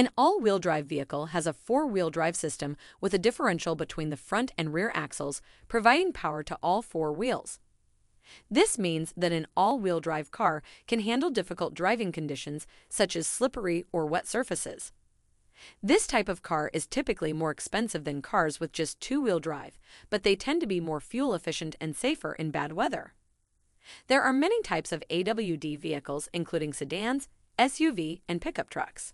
An all-wheel drive vehicle has a four-wheel drive system with a differential between the front and rear axles, providing power to all four wheels. This means that an all-wheel drive car can handle difficult driving conditions such as slippery or wet surfaces. This type of car is typically more expensive than cars with just two-wheel drive, but they tend to be more fuel efficient and safer in bad weather. There are many types of AWD vehicles including sedans, SUV, and pickup trucks.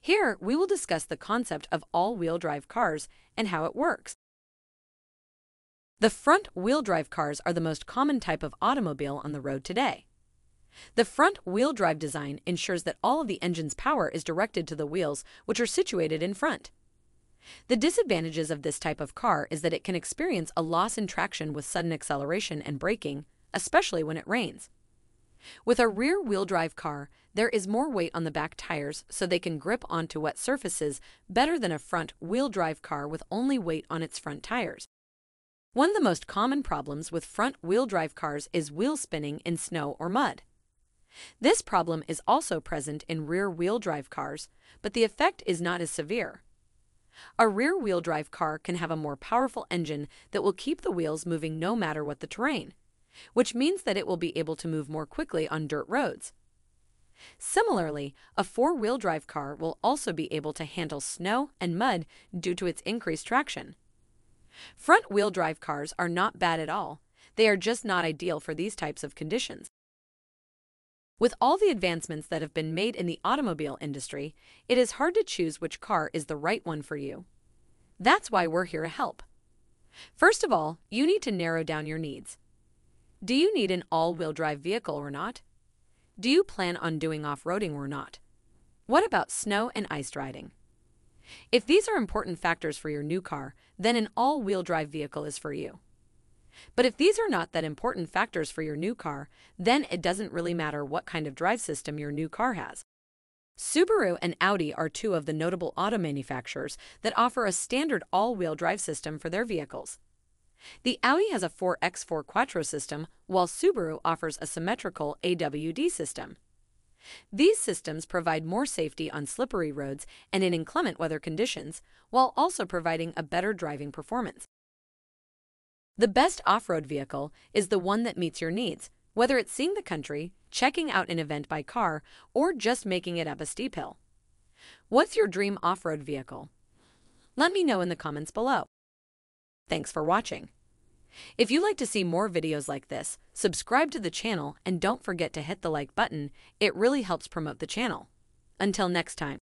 Here, we will discuss the concept of all-wheel drive cars and how it works. The front-wheel drive cars are the most common type of automobile on the road today. The front-wheel drive design ensures that all of the engine's power is directed to the wheels, which are situated in front. The disadvantages of this type of car is that it can experience a loss in traction with sudden acceleration and braking, especially when it rains. With a rear-wheel drive car, there is more weight on the back tires so they can grip onto wet surfaces better than a front-wheel drive car with only weight on its front tires. One of the most common problems with front-wheel drive cars is wheel spinning in snow or mud. This problem is also present in rear-wheel drive cars, but the effect is not as severe. A rear-wheel drive car can have a more powerful engine that will keep the wheels moving no matter what the terrain which means that it will be able to move more quickly on dirt roads. Similarly, a four-wheel drive car will also be able to handle snow and mud due to its increased traction. Front-wheel drive cars are not bad at all, they are just not ideal for these types of conditions. With all the advancements that have been made in the automobile industry, it is hard to choose which car is the right one for you. That's why we're here to help. First of all, you need to narrow down your needs. Do you need an all-wheel drive vehicle or not? Do you plan on doing off-roading or not? What about snow and ice riding? If these are important factors for your new car, then an all-wheel drive vehicle is for you. But if these are not that important factors for your new car, then it doesn't really matter what kind of drive system your new car has. Subaru and Audi are two of the notable auto manufacturers that offer a standard all-wheel drive system for their vehicles. The Audi has a 4x4 Quattro system, while Subaru offers a symmetrical AWD system. These systems provide more safety on slippery roads and in inclement weather conditions, while also providing a better driving performance. The best off-road vehicle is the one that meets your needs, whether it's seeing the country, checking out an event by car, or just making it up a steep hill. What's your dream off-road vehicle? Let me know in the comments below. Thanks for watching. If you'd like to see more videos like this, subscribe to the channel and don't forget to hit the like button. It really helps promote the channel. Until next time.